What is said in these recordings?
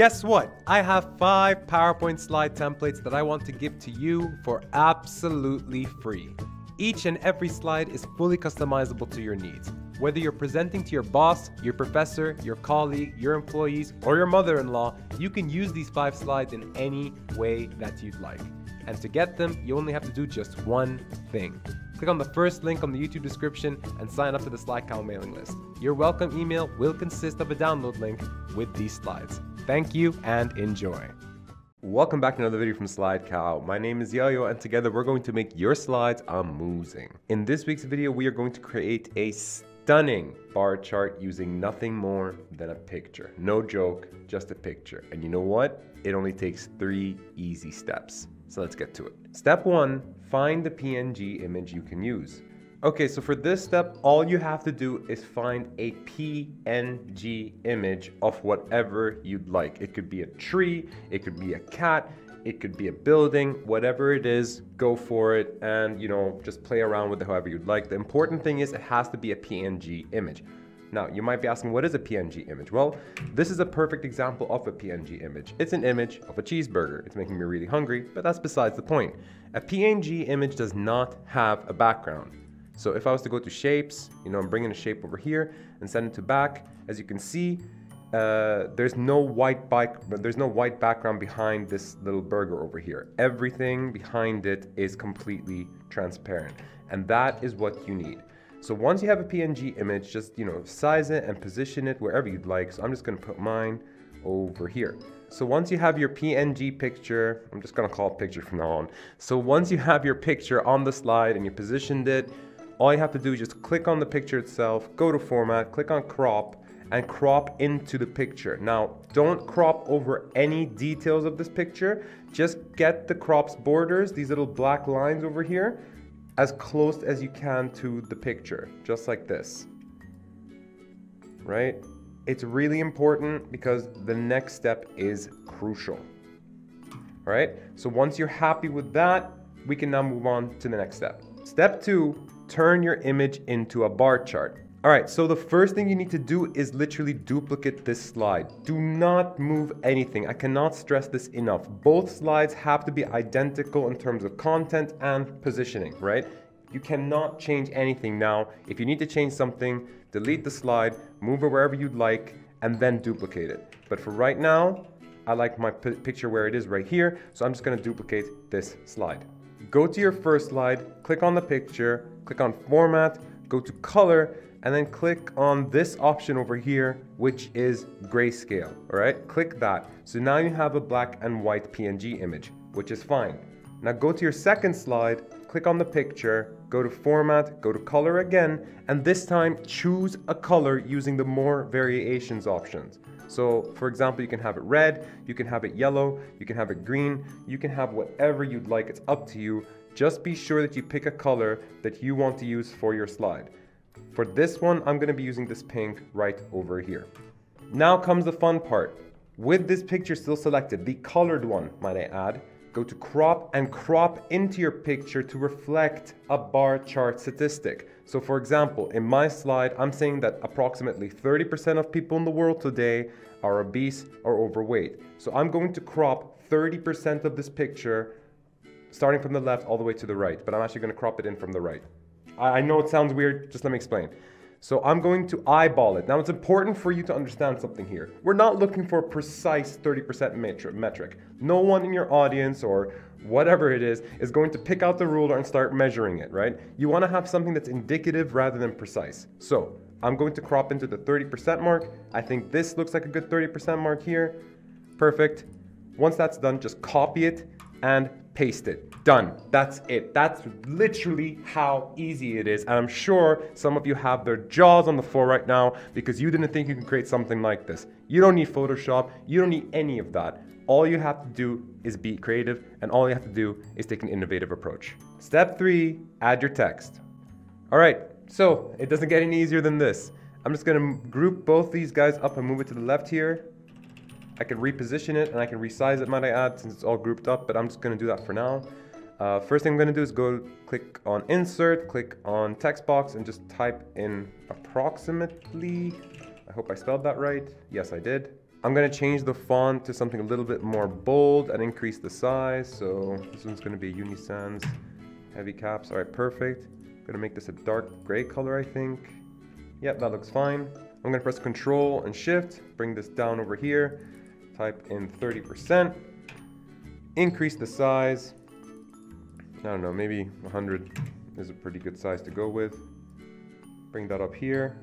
Guess what? I have five PowerPoint slide templates that I want to give to you for absolutely free. Each and every slide is fully customizable to your needs. Whether you're presenting to your boss, your professor, your colleague, your employees, or your mother-in-law, you can use these five slides in any way that you'd like. And to get them, you only have to do just one thing. Click on the first link on the YouTube description and sign up to the SlideCow mailing list. Your welcome email will consist of a download link with these slides. Thank you and enjoy. Welcome back to another video from SlideCow. My name is Yayo and together we're going to make your slides amusing. In this week's video, we are going to create a stunning bar chart using nothing more than a picture. No joke, just a picture. And you know what? It only takes three easy steps. So let's get to it. Step one, find the PNG image you can use. Okay, so for this step, all you have to do is find a PNG image of whatever you'd like. It could be a tree, it could be a cat, it could be a building, whatever it is, go for it and, you know, just play around with it however you'd like. The important thing is it has to be a PNG image. Now, you might be asking, what is a PNG image? Well, this is a perfect example of a PNG image. It's an image of a cheeseburger. It's making me really hungry, but that's besides the point. A PNG image does not have a background. So if I was to go to shapes, you know, I'm bringing a shape over here and send it to back, as you can see, uh, there's no white bike, there's no white background behind this little burger over here. Everything behind it is completely transparent. And that is what you need. So once you have a PNG image, just, you know, size it and position it wherever you'd like. So I'm just gonna put mine over here. So once you have your PNG picture, I'm just gonna call it picture from now on. So once you have your picture on the slide and you positioned it, all you have to do is just click on the picture itself, go to format, click on crop, and crop into the picture. Now, don't crop over any details of this picture. Just get the crop's borders, these little black lines over here, as close as you can to the picture, just like this. Right? It's really important because the next step is crucial. All right? So once you're happy with that, we can now move on to the next step. Step two, turn your image into a bar chart. All right, so the first thing you need to do is literally duplicate this slide. Do not move anything. I cannot stress this enough. Both slides have to be identical in terms of content and positioning, right? You cannot change anything now. If you need to change something, delete the slide, move it wherever you'd like, and then duplicate it. But for right now, I like my picture where it is right here, so I'm just gonna duplicate this slide. Go to your first slide, click on the picture, click on format, go to color, and then click on this option over here, which is grayscale, all right? Click that. So now you have a black and white PNG image, which is fine. Now go to your second slide, click on the picture, go to format, go to color again, and this time choose a color using the more variations options. So for example, you can have it red, you can have it yellow, you can have it green, you can have whatever you'd like, it's up to you. Just be sure that you pick a color that you want to use for your slide. For this one, I'm gonna be using this pink right over here. Now comes the fun part. With this picture still selected, the colored one, might I add, go to crop and crop into your picture to reflect a bar chart statistic. So for example, in my slide, I'm saying that approximately 30% of people in the world today are obese or overweight. So I'm going to crop 30% of this picture starting from the left all the way to the right, but I'm actually gonna crop it in from the right. I know it sounds weird, just let me explain. So I'm going to eyeball it. Now it's important for you to understand something here. We're not looking for a precise 30% metric. No one in your audience or whatever it is is going to pick out the ruler and start measuring it, right? You want to have something that's indicative rather than precise. So I'm going to crop into the 30% mark. I think this looks like a good 30% mark here. Perfect. Once that's done, just copy it and paste it. Done. That's it. That's literally how easy it is. And I'm sure some of you have their jaws on the floor right now because you didn't think you could create something like this. You don't need Photoshop. You don't need any of that. All you have to do is be creative and all you have to do is take an innovative approach. Step three, add your text. All right, so it doesn't get any easier than this. I'm just gonna group both these guys up and move it to the left here. I can reposition it and I can resize it, might I add, since it's all grouped up, but I'm just gonna do that for now. Uh, first thing I'm gonna do is go click on insert, click on text box and just type in approximately, I hope I spelled that right. Yes, I did. I'm gonna change the font to something a little bit more bold and increase the size. So this one's gonna be Uni Sans heavy caps. All right, perfect. I'm gonna make this a dark gray color, I think. Yep, that looks fine. I'm gonna press Control and Shift, bring this down over here, type in 30%, increase the size. I don't know, maybe 100 is a pretty good size to go with. Bring that up here.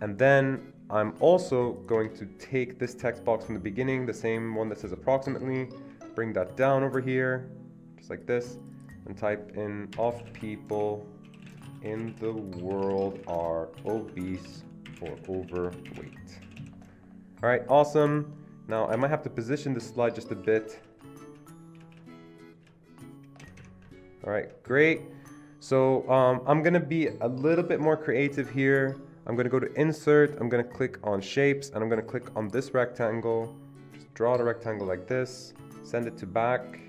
And then I'm also going to take this text box from the beginning, the same one that says approximately, bring that down over here, just like this, and type in of people in the world are obese or overweight. All right, awesome. Now I might have to position this slide just a bit. All right, great. So um, I'm gonna be a little bit more creative here. I'm gonna go to insert, I'm gonna click on shapes, and I'm gonna click on this rectangle. Just draw the rectangle like this, send it to back.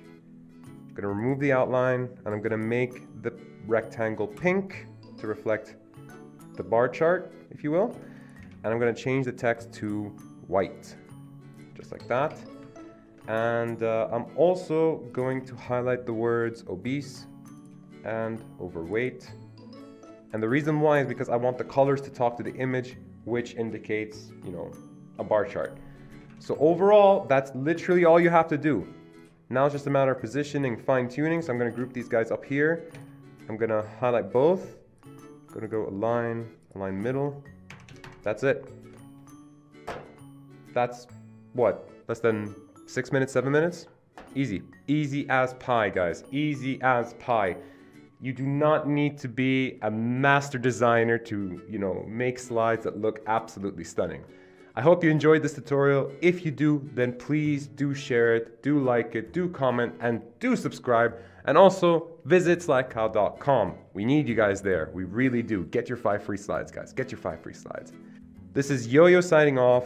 I'm gonna remove the outline, and I'm gonna make the rectangle pink to reflect the bar chart, if you will. And I'm gonna change the text to white, just like that. And uh, I'm also going to highlight the words obese and overweight. And the reason why is because I want the colors to talk to the image, which indicates, you know, a bar chart. So overall, that's literally all you have to do. Now it's just a matter of positioning, fine tuning. So I'm gonna group these guys up here. I'm gonna highlight both. I'm gonna go align, align middle. That's it. That's what? Less than six minutes, seven minutes? Easy. Easy as pie, guys. Easy as pie. You do not need to be a master designer to, you know, make slides that look absolutely stunning. I hope you enjoyed this tutorial. If you do, then please do share it, do like it, do comment, and do subscribe. And also visit slidecow.com. We need you guys there. We really do. Get your five free slides, guys. Get your five free slides. This is Yo-Yo signing off.